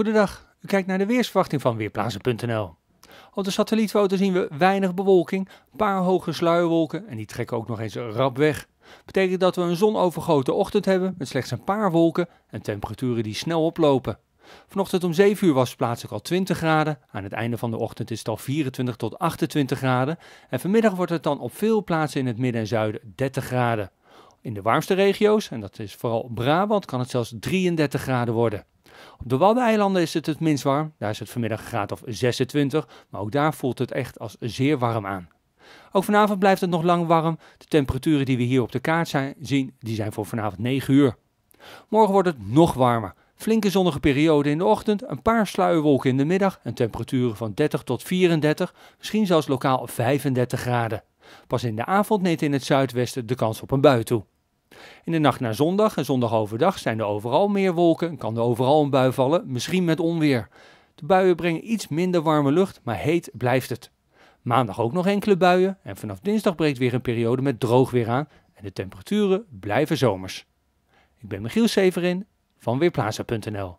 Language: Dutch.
Goedendag, u kijkt naar de weersverwachting van Weerplaatsen.nl. Op de satellietfoto zien we weinig bewolking, een paar hoge sluierwolken en die trekken ook nog eens rap weg. Betekent dat we een zonovergoten ochtend hebben met slechts een paar wolken en temperaturen die snel oplopen. Vanochtend om 7 uur was het plaatselijk al 20 graden, aan het einde van de ochtend is het al 24 tot 28 graden en vanmiddag wordt het dan op veel plaatsen in het midden en zuiden 30 graden. In de warmste regio's, en dat is vooral Brabant, kan het zelfs 33 graden worden. Op de Waddeneilanden is het het minst warm, daar is het vanmiddag graad of 26, maar ook daar voelt het echt als zeer warm aan. Ook vanavond blijft het nog lang warm. De temperaturen die we hier op de kaart zijn, zien, die zijn voor vanavond 9 uur. Morgen wordt het nog warmer. Flinke zonnige periode in de ochtend, een paar sluierwolken in de middag en temperaturen van 30 tot 34, misschien zelfs lokaal 35 graden. Pas in de avond neemt in het zuidwesten de kans op een bui toe. In de nacht naar zondag en zondag overdag zijn er overal meer wolken en kan er overal een bui vallen, misschien met onweer. De buien brengen iets minder warme lucht, maar heet blijft het. Maandag ook nog enkele buien en vanaf dinsdag breekt weer een periode met droog weer aan en de temperaturen blijven zomers. Ik ben Michiel Severin van Weerplaza.nl